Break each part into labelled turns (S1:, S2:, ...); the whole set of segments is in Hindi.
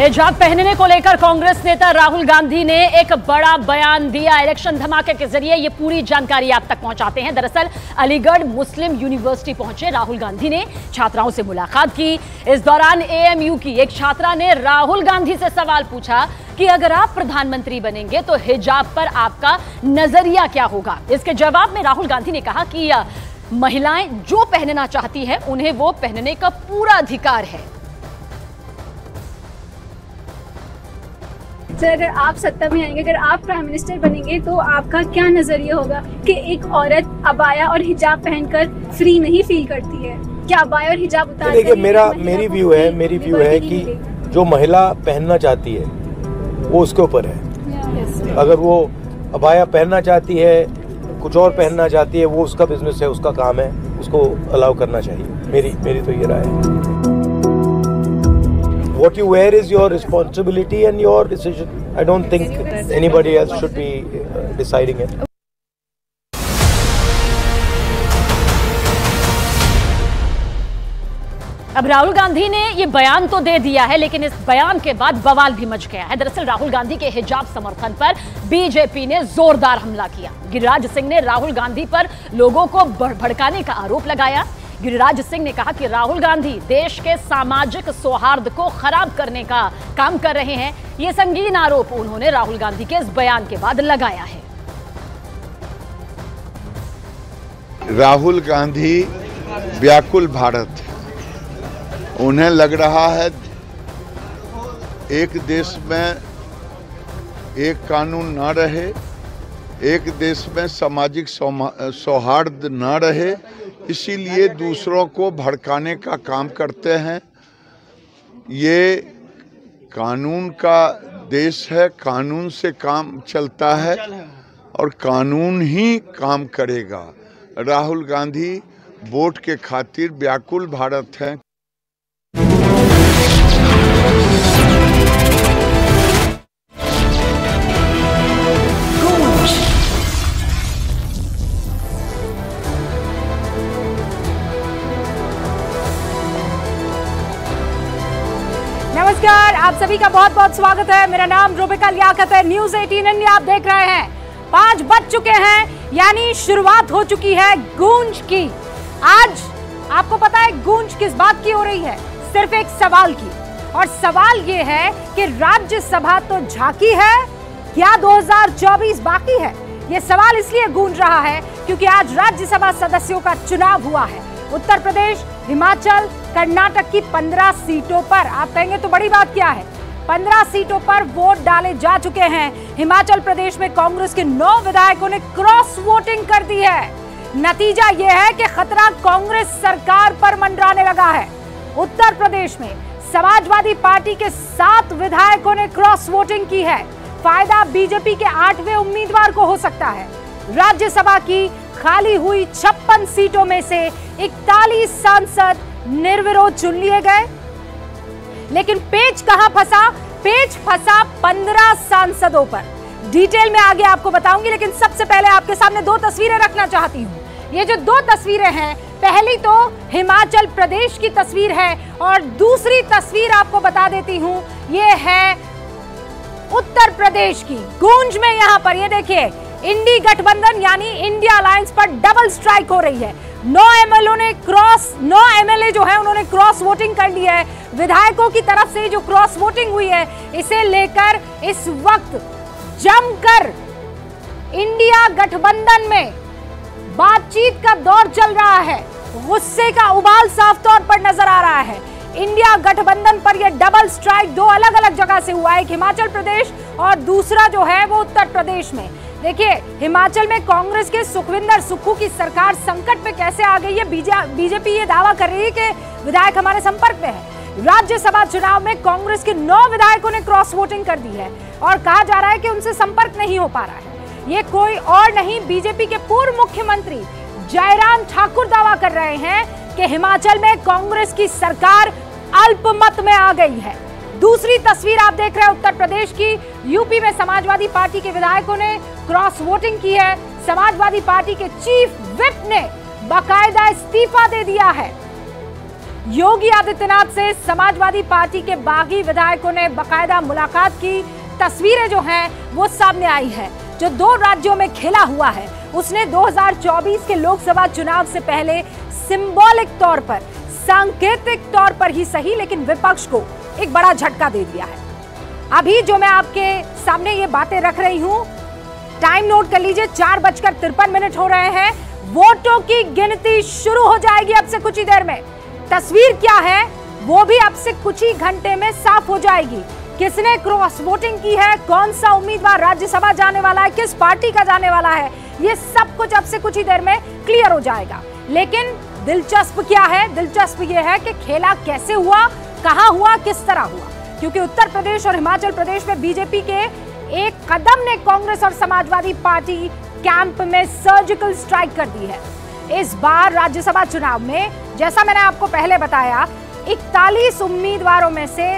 S1: हिजाब पहनने को लेकर कांग्रेस नेता राहुल गांधी ने एक बड़ा बयान दिया। इलेक्शन धमाके के ज़रिए ये पूरी जानकारी आप तक पहुंचाते हैं। दरअसल, अलीगढ़ मुस्लिम यूनिवर्सिटी पहुँचे। राहुल गांधी ने छात्राओं से मुलाकात की। इस दौरान एएमयू की एक छात्रा ने राहुल गांधी से सवाल पूछा कि अगर आप प्रधानमंत्री बनेंगे तो हिजाब पर आपका नज़रिया क्या होगा? इसके जवाब में राहुल गांधी ने कहा कि महिलाएँ जो पहनना चाहती हैं, उन्हें वो पहनने का पूरा अधिकार है।
S2: सर अगर आप सत्ता में आएँगे अगर आप प्राइम मिनिस्टर बनेंगे तो आपका क्या नज़रिया होगा कि एक औरत अबाया और हिजाब पहनकर फ्री नहीं फील करती है? क्या अबाया और हिजाब उतार
S3: देखिए मेरा मेरी व्यू है मेरी व्यू है कि जो महिला पहनना चाहती है वो उसके ऊपर है। अगर वो अबाया पहनना चाहती है कुछ और पहनना चाहती है वो उसका बिज़नेस है उसका काम है उसको अलाउ करना चाहिए। मेरी मेरी तो ये राय है। What you wear is your responsibility and your decision. I don't think anybody else should be uh, deciding it.
S1: अब राहुल गांधी ने ये बयान तो दे दिया है लेकिन इस बयान के बाद बवाल भी मच गया है दरअसल राहुल गांधी के हिजाब समर्थन पर बीजेपी ने जोरदार हमला किया गिरिराज सिंह ने राहुल गांधी पर लोगों को भड़काने का आरोप लगाया गिरिराज सिंह ने कहा कि राहुल गांधी देश के सामाजिक सौहार्द को खराब करने का काम कर रहे हैं। ये संगीन आरोप उन्होंने राहुल गांधी के इस बयान के बाद लगाया है।
S4: राहुल गांधी व्याकुल भारत। उन्हें लग रहा है एक देश में एक कानून ना रहे, एक देश में सामाजिक सौहार्द ना रहे इसीलिए दूसरों को भड़काने का काम करते हैं। ये कानून का देश है, कानून से काम चलता है और कानून ही काम करेगा। राहुल गांधी वोट के खातिर व्याकुल भारत है।
S1: नमस्कार, आप सभी का बहुत बहुत स्वागत है। मेरा नाम रूबिका लियाकत है। न्यूज़ 18 इंडिया आप देख रहे हैं। पाँच बज चुके हैं, यानी शुरुआत हो चुकी है गूंज की। आज आपको पता है गूंज किस बात की हो रही है? सिर्फ़ एक सवाल की। और सवाल ये है कि राज्यसभा तो झांकी है, क्या 2024 बाकी है? ये सवाल इसलिए गूंज रहा है क्योंकि आज राज्यसभा सदस्यों का चुनाव हुआ है। उत्तर प्रदेश, हिमाचल कर्नाटक की पंद्रह सीटों पर। आप कहेंगे तो बड़ी बात क्या है? पंद्रह सीटों पर वोट डाले जा चुके हैं। हिमाचल प्रदेश में कांग्रेस के नौ विधायकों ने क्रॉस वोटिंग कर दी है। नतीजा यह है कि खतरा कांग्रेस सरकार पर मंडराने लगा है। उत्तर प्रदेश में समाजवादी पार्टी के सात विधायकों ने क्रॉस वोटिंग की है। फ़ायदा बीजेपी के आठवें उम्मीदवार को हो सकता है। राज्यसभा की खाली हुई छप्पन सीटों में से इकतालीस सांसद निर्विरोध चुन लिए गए। लेकिन पेच कहाँ फंसा? पेच फंसा पंद्रह सांसदों पर। डिटेल में आगे आपको बताऊँगी, लेकिन सबसे पहले आपके सामने दो तस्वीरें रखना चाहती हूँ। ये जो दो तस्वीरें हैं, पहली तो हिमाचल प्रदेश की तस्वीर है और दूसरी तस्वीर आपको बता देती हूँ, ये है उत्तर प्रदेश की। गूंज में यहाँ पर, ये देखिए, इंडी गठबंधन यानी इंडिया अलायंस पर डबल स्ट्राइक हो रही है। नौ एमएलओ ने क्रॉस नौ एमएलए जो है, उन्होंने क्रॉस वोटिंग कर ली है। विधायकों की तरफ़ से जो क्रॉस वोटिंग हुई है, इसे लेकर इस वक्त जमकर इंडिया गठबंधन में बातचीत का दौर चल रहा है। गुस्से का उबाल साफ़ तौर पर नज़र आ रहा है। इंडिया गठबंधन पर यह डबल स्ट्राइक दो अलग अलग जगह से हुआ है हिमाचल प्रदेश और दूसरा जो है वो उत्तर प्रदेश में। देखिए, हिमाचल में कांग्रेस के सुखविंदर सुक्खू की सरकार संकट में कैसे आ गई है? बीजेपी ये दावा कर रही है कि विधायक हमारे संपर्क में है। राज्यसभा चुनाव में कांग्रेस के नौ विधायकों ने क्रॉस वोटिंग कर दी है और कहा जा रहा है कि उनसे संपर्क नहीं हो पा रहा है। ये कोई और नहीं, बीजेपी के पूर्व मुख्यमंत्री जयराम ठाकुर दावा कर रहे हैं कि हिमाचल में कांग्रेस की सरकार अल्पमत में आ गई है। दूसरी तस्वीर आप देख रहे हैं उत्तर प्रदेश की। यूपी में समाजवादी पार्टी के विधायकों ने क्रॉस वोटिंग की है। समाजवादी पार्टी के चीफ विप ने बाकायदा इस्तीफा दे दिया है। योगी आदित्यनाथ से समाजवादी पार्टी के बागी विधायकों ने बकायदा मुलाकात की। तस्वीरें जो हैं, वो सामने आई है, जो दो राज्यों में खेला हुआ है। उसने 2024 के लोकसभा चुनाव से पहले सिंबॉलिक तौर पर, सांकेतिक तौर पर ही सही, लेकिन विपक्ष को एक बड़ा झटका दे दिया है। अभी जो मैं आपके सामने ये बातें रख रही हूँ टाइम नोट कर लीजिए, चार बजकर तिरपन मिनट हो रहे हैं। वोटों की गिनती शुरू हो जाएगी अब से कुछ ही देर में। तस्वीर क्या है, वो भी अब से कुछ ही घंटे में साफ़ हो जाएगी। किसने क्रॉस वोटिंग की है, कौन सा उम्मीदवार राज्यसभा जाने वाला है, किस पार्टी का जाने वाला है, ये सब कुछ अब से कुछ ही देर में क्लियर हो जाएगा। लेकिन दिलचस्प क्या है, दिलचस्प ये है कि खेला कैसे हुआ, कहाँ हुआ, किस तरह हुआ। क्योंकि उत्तर प्रदेश और हिमाचल प्रदेश में बीजेपी के एक कदम ने कांग्रेस और समाजवादी पार्टी कैंप में सर्जिकल स्ट्राइक कर दी है। इस बार राज्यसभा चुनाव में, जैसा मैंने आपको पहले बताया, इकतालीस उम्मीदवारों में से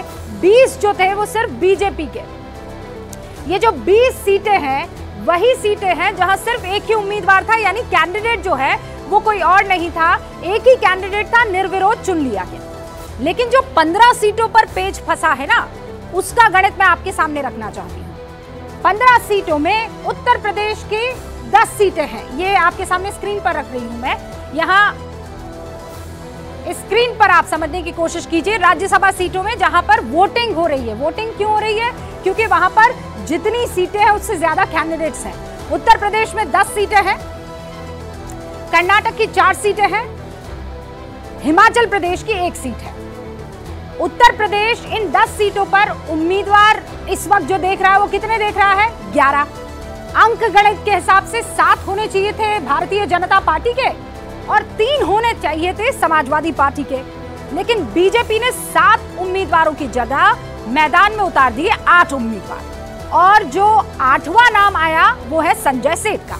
S1: 20 जो थे वो सिर्फ़ बीजेपी के। ये जो 20 सीटें हैं, वही सीटें हैं जहाँ सिर्फ़ एक ही उम्मीदवार था, यानी कैंडिडेट जो है, वो कोई और नहीं था, एक ही कैंडिडेट था निर्विरोध चुन लिया गया लेकिन जो 15 सीटों पर पेज फंसा है ना, उसका गणित मैं आपके सामने रखना चाहती हूँ 15 सीटों में उत्तर प्रदेश की 10 सीटें हैं। ये आपके सामने स्क्रीन पर रख रही हूँ मैं। यहाँ स्क्रीन पर आप समझने की कोशिश कीजिए, राज्यसभा सीटों में जहाँ पर वोटिंग हो रही है। वोटिंग क्यों हो रही है? क्योंकि वहाँ पर जितनी सीटें हैं, उससे ज़्यादा कैंडिडेट्स हैं। उत्तर प्रदेश में 10 सीटें हैं, कर्नाटक की चार सीटें हैं, हिमाचल प्रदेश की एक सीट है। उत्तर प्रदेश इन 10 सीटों पर उम्मीदवार इस वक्त जो देख रहा है वो कितने देख रहा है? 11 अंक गणित के हिसाब से सात होने चाहिए थे भारतीय जनता पार्टी के और तीन होने चाहिए थे समाजवादी पार्टी के। लेकिन बीजेपी ने सात उम्मीदवारों की जगह मैदान में उतार दिए आठ उम्मीदवार। और जो आठवां नाम आया वो है संजय सेठ का।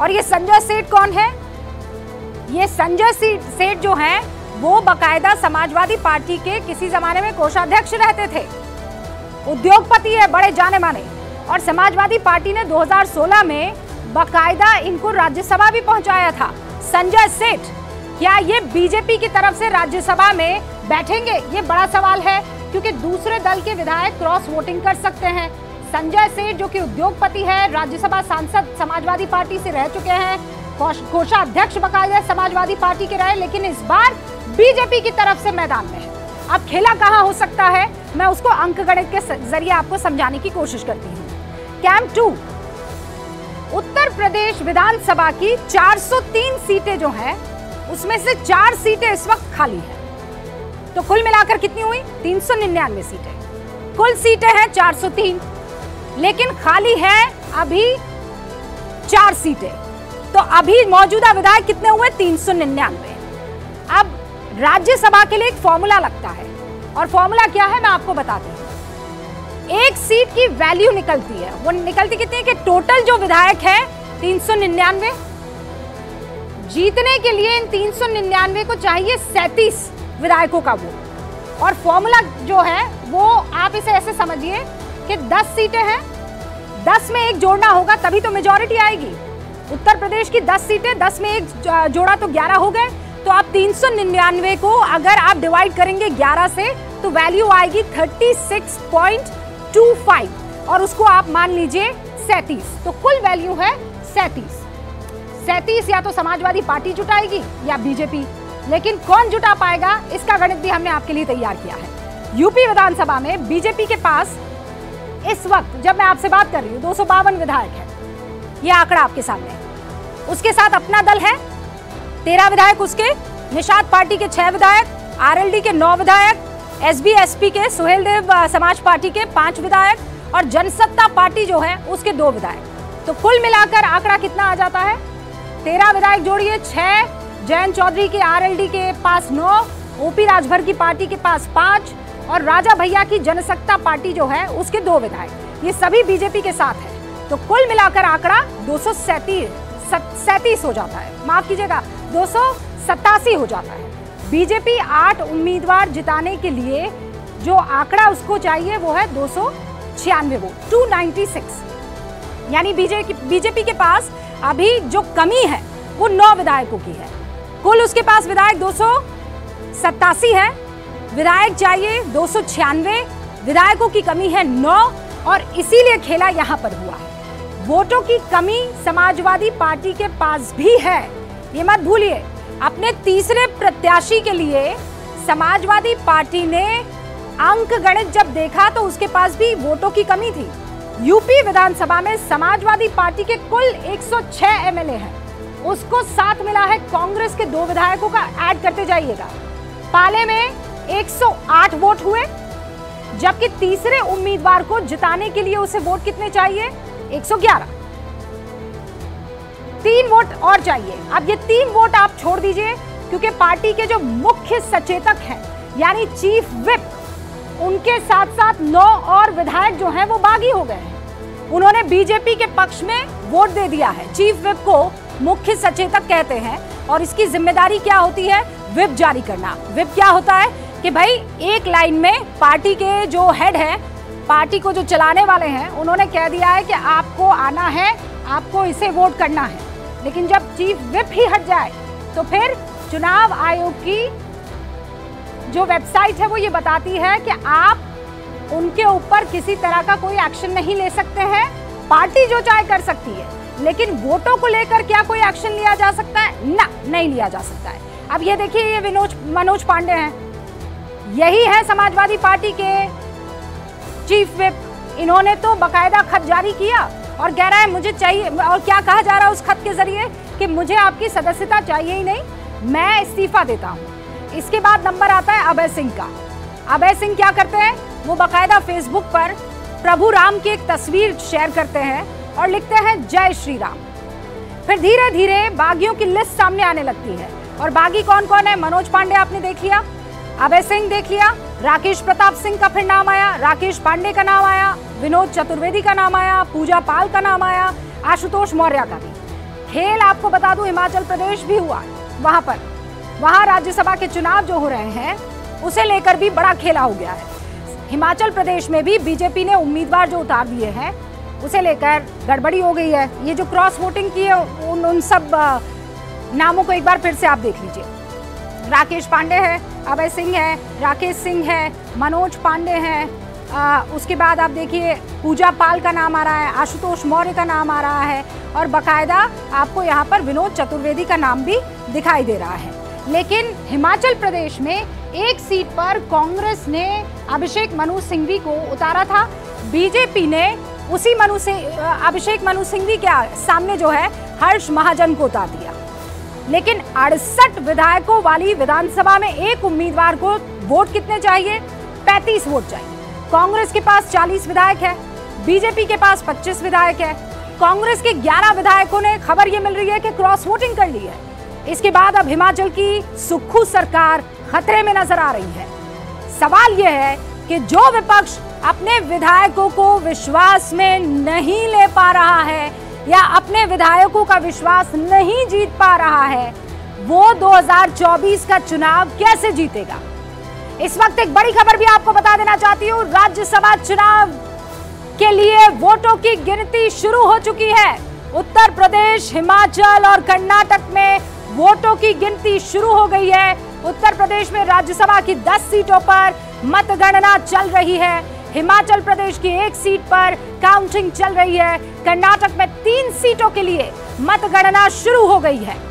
S1: और ये संजय सेठ कौन है? ये संजय सेठ जो हैं वो बकायदा समाजवादी पार्टी के किसी जमाने में कोषाध्यक्ष रहते थे। उद्योगपति है, बड़े जाने माने। और समाजवादी पार्टी ने 2016 में बकायदा इनको राज्यसभा भी पहुँचाया था। संजय सेठ, क्या ये बीजेपी की तरफ़ से राज्यसभा में बैठेंगे? ये बड़ा सवाल है, क्योंकि दूसरे दल के विधायक क्रॉस वोटिंग कर सकते हैं। संजय सेठ, जो कि उद्योगपति है, राज्यसभा सांसद, समाजवादी पार्टी से रह चुके हैं कोषाध्यक्ष बकायदा समाजवादी पार्टी के रहे, लेकिन इस बार बीजेपी की तरफ़ से मैदान में है। अब खेला कहाँ हो सकता है, मैं उसको अंक गणित के ज़रिए आपको समझाने की कोशिश करती हूँ। कैंप टू उत्तर प्रदेश विधानसभा की 403 सीटें जो हैं, उसमें से चार सीटें इस वक्त खाली हैं। तो कुल मिलाकर कितनी हुई? तीन सौ निन्यानवे सीटें। कुल सीटें हैं 403 लेकिन खाली है अभी चार सीटें। तो अभी मौजूदा विधायक कितने हुए? तीन अब राज्यसभा के लिए एक फॉर्मूला लगता है। और फॉर्मूला क्या है, मैं आपको बताती हूँ। एक सीट की वैल्यू निकलती है। वो निकलती कितनी है कि टोटल जो विधायक है, तीन सौ निन्यानवे। जीतने के लिए इन तीन सौ निन्यानवे को चाहिए सैतीस विधायकों का वोट और फॉर्मूला जो है, वो आप इसे ऐसे समझिए कि 10 सीटें हैं। 10 में एक जोड़ना होगा, तभी तो मेजोरिटी आएगी। उत्तर प्रदेश की 10 सीटें 10 में एक जोड़ा तो 11 हो गए। तो आप तीन सौ निन्यानवे को अगर आप डिवाइड करेंगे 11 से तो वैल्यू आएगी 36. टू फाइव और उसको आप मान लीजिए सैतीस। तो कुल वैल्यू है सैतीस। सैतीस या तो समाजवादी पार्टी जुटाएगी या बीजेपी। लेकिन कौन जुटा पाएगा, इसका गणित भी हमने आपके लिए तैयार किया है। यूपी विधानसभा में बीजेपी के पास इस वक्त, जब मैं आपसे बात कर रही हूँ, दो विधायक है। ये आंकड़ा आपके सामने है। उसके साथ अपना दल है तेरह विधायक उसके, निषाद पार्टी के छह विधायक, आरएलडी के नौ विधायक एसबीएसपी के सुहेल देव समाज पार्टी के पाँच विधायक और जनसत्ता पार्टी जो है, उसके दो विधायक। तो कुल मिलाकर आंकड़ा कितना आ जाता है? तेरह विधायक जोड़िए, छह, जयंत चौधरी के आरएलडी के पास नौ, ओपी राजभर की पार्टी के पास पाँच और राजा भैया की जनसत्ता पार्टी जो है, उसके दो विधायक। ये सभी बीजेपी के साथ है। तो कुल मिलाकर आंकड़ा दो सौ सैतीस हो जाता है। माफ़ कीजिएगा दो सौ सत्तासी हो जाता है। बीजेपी आठ उम्मीदवार जिताने के लिए जो आंकड़ा उसको चाहिए वो है दो सौ छियानवे वोट टू यानी बीजेपी बीजेपी के पास अभी जो कमी है, वो नौ विधायकों की है। कुल उसके पास विधायक दो है, विधायक चाहिए दो सौ छियानवे, विधायकों की कमी है नौ, और इसीलिए खेला यहाँ पर हुआ है। वोटों की कमी समाजवादी पार्टी के पास भी है। ये मत भूलिए। अपने तीसरे प्रत्याशी के लिए समाजवादी पार्टी ने अंक गणित जब देखा तो उसके पास भी वोटों की कमी थी। यूपी विधानसभा में समाजवादी पार्टी के कुल 106 एमएलए हैं। उसको साथ मिला है कांग्रेस के दो विधायकों का ऐड करते जाइएगा। पाले में 108 वोट हुए, जबकि तीसरे उम्मीदवार को जिताने के लिए उसे वोट कितने चाहिए? 111 तीन वोट और चाहिए। अब ये तीन वोट आप छोड़ दीजिए, क्योंकि पार्टी के जो मुख्य सचेतक हैं, यानी चीफ विप, उनके साथ साथ नौ और विधायक जो हैं, वो बागी हो गए हैं। उन्होंने बीजेपी के पक्ष में वोट दे दिया है। चीफ विप को मुख्य सचेतक कहते हैं, और इसकी ज़िम्मेदारी क्या होती है? विप जारी करना। विप क्या होता है कि भाई, एक लाइन में पार्टी के जो हेड है, पार्टी को जो चलाने वाले हैं, उन्होंने कह दिया है कि आपको आना है, आपको इसे वोट करना है। लेकिन जब चीफ विप ही हट जाए तो फिर चुनाव आयोग की जो वेबसाइट है वो ये बताती है कि आप उनके ऊपर किसी तरह का कोई एक्शन नहीं ले सकते हैं। पार्टी जो चाहे कर सकती है, लेकिन वोटों को लेकर क्या कोई एक्शन लिया जा सकता है? ना, नहीं लिया जा सकता है। अब ये देखिए, ये विनोज, मनोज पांडे हैं। यही है समाजवादी पार्टी के चीफ विप। इन्होंने तो बकायदा खत जारी किया। और कह रहा है, मुझे चाहिए और क्या कहा जा रहा है उस खत के ज़रिए? कि मुझे आपकी सदस्यता चाहिए ही नहीं, मैं इस्तीफा देता हूँ। इसके बाद नंबर आता है अभय सिंह का। अभय सिंह क्या करते हैं? वो बाकायदा फेसबुक पर प्रभु राम की एक तस्वीर शेयर करते हैं और लिखते हैं, जय श्री राम। फिर धीरे धीरे बागियों की लिस्ट सामने आने लगती है। और बागी कौन कौन है? मनोज पांडे आपने देख लिया। अभय सिंह देख लिया। राकेश प्रताप सिंह का फिर नाम आया। राकेश पांडे का नाम आया। विनोद चतुर्वेदी का नाम आया। पूजा पाल का नाम आया। आशुतोष मौर्य का भी। खेल आपको बता दूँ हिमाचल प्रदेश भी हुआ। वहाँ पर वहाँ राज्यसभा के चुनाव जो हो रहे हैं उसे लेकर भी बड़ा खेला हो गया है। हिमाचल प्रदेश में भी बीजेपी ने उम्मीदवार जो उतार दिए हैं उसे लेकर गड़बड़ी हो गई है। ये जो क्रॉस वोटिंग की है उन, उन सब नामों को एक बार फिर से आप देख लीजिए। राकेश पांडे है, अभय सिंह है, राकेश सिंह है, मनोज पांडे हैं। उसके बाद आप देखिए, पूजा पाल का नाम आ रहा है, आशुतोष मौर्य का नाम आ रहा है और बकायदा आपको यहाँ पर विनोद चतुर्वेदी का नाम भी दिखाई दे रहा है। लेकिन हिमाचल प्रदेश में एक सीट पर कांग्रेस ने अभिषेक मनु सिंघवी को उतारा था। बीजेपी ने उसी मनु से अभिषेक मनु सिंघवी के सामने जो है, हर्ष महाजन को उतार दिया। लेकिन अड़सठ विधायकों वाली विधानसभा में एक उम्मीदवार को वोट कितने चाहिए? 35 वोट चाहिए। कांग्रेस के पास 40 विधायक है, बीजेपी के पास 25 विधायक है। कांग्रेस के 11 विधायकों ने खबर ये मिल रही है कि क्रॉस वोटिंग कर ली है। इसके बाद अब हिमाचल की सुखू सरकार खतरे में नज़र आ रही है। सवाल यह है कि जो विपक्ष अपने विधायकों को विश्वास में नहीं ले पा रहा है या अपने विधायकों का विश्वास नहीं जीत पा रहा है, वो 2024 का चुनाव कैसे जीतेगा? इस वक्त एक बड़ी खबर भी आपको बता देना चाहती हूँ, राज्यसभा चुनाव के लिए वोटों की गिनती शुरू हो चुकी है। उत्तर प्रदेश, हिमाचल और कर्नाटक में वोटों की गिनती शुरू हो गई है। उत्तर प्रदेश में राज्यसभा की 10 सीटों पर मतगणना चल रही है। हिमाचल प्रदेश की एक सीट पर काउंटिंग चल रही है। कर्नाटक में तीन सीटों के लिए मतगणना शुरू हो गई है।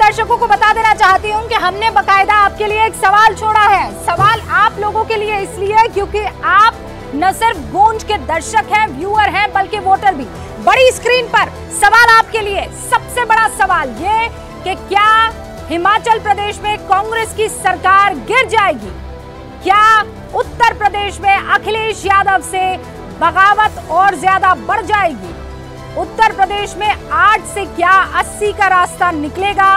S1: दर्शकों को बता देना चाहती हूँ कि हमने बकायदा आपके लिए एक सवाल छोड़ा है। सवाल आप लोगों के लिए इसलिए क्योंकि आप न सिर्फ़ गूंज के दर्शक हैं व्यूअर हैं, बल्कि वोटर भी। बड़ी स्क्रीन पर सवाल आपके लिए। सबसे बड़ा सवाल ये कि क्या हिमाचल प्रदेश में कांग्रेस की सरकार गिर जाएगी? क्या उत्तर प्रदेश में अखिलेश यादव से बगावत और ज़्यादा बढ़ जाएगी? उत्तर प्रदेश में आठ से क्या अस्सी का रास्ता निकलेगा?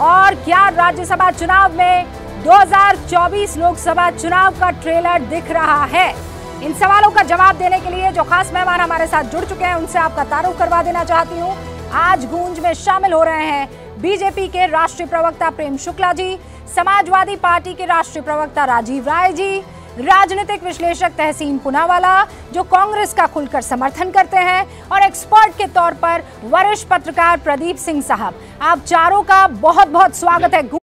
S1: और क्या राज्यसभा चुनाव में 2024 लोकसभा चुनाव का ट्रेलर दिख रहा है? इन सवालों का जवाब देने के लिए जो खास मेहमान हमारे साथ जुड़ चुके हैं, उनसे आपका तारुफ करवा देना चाहती हूँ। आज गूंज में शामिल हो रहे हैं बीजेपी के राष्ट्रीय प्रवक्ता प्रेम शुक्ला जी, समाजवादी पार्टी के राष्ट्रीय प्रवक्ता राजीव राय जी, राजनीतिक विश्लेषक तहसीन पुनावाला, जो कांग्रेस का खुलकर समर्थन करते हैं, और एक्सपर्ट के तौर पर वरिष्ठ पत्रकार प्रदीप सिंह साहब। आप चारों का बहुत बहुत स्वागत है।